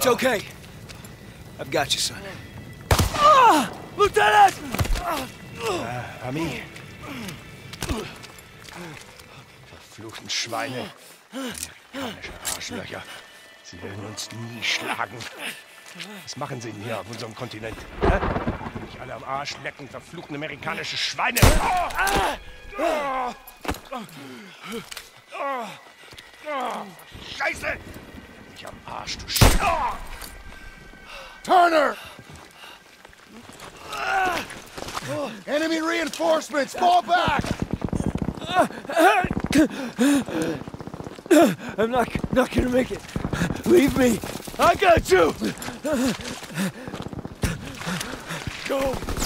It's okay. I've got you, son. Lieutenant! Ami. Verfluchten Schweine. Amerikanische Arschlöcher. Sie werden uns nie schlagen. Was machen sie denn hier auf unserem Kontinent? Hä? Nicht alle am Arsch lecken, verfluchten amerikanische Schweine. Oh! Oh! Oh! Oh! Scheiße! Nicht am Arsch, du Sch... Oh! Turner! Enemy reinforcements! Fall back! I'm not, not gonna make it. Leave me. I got you! Go!